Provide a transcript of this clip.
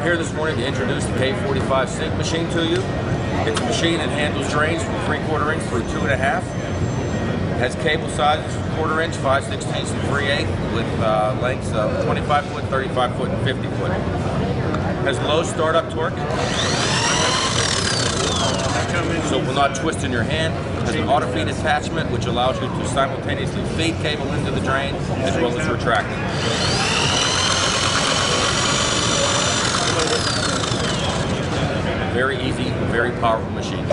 I'm here this morning to introduce the K45 sink machine to you. It's a machine that handles drains from three quarter inch through two and a half. It has cable sizes from quarter inch, 5 sixteenths, and 3 8 with uh, lengths of 25 foot, 35 foot, and 50 foot. Has low startup torque, so it will not twist in your hand. It has an auto feed attachment which allows you to simultaneously feed cable into the drain as well as retract it. Very easy, very powerful machine.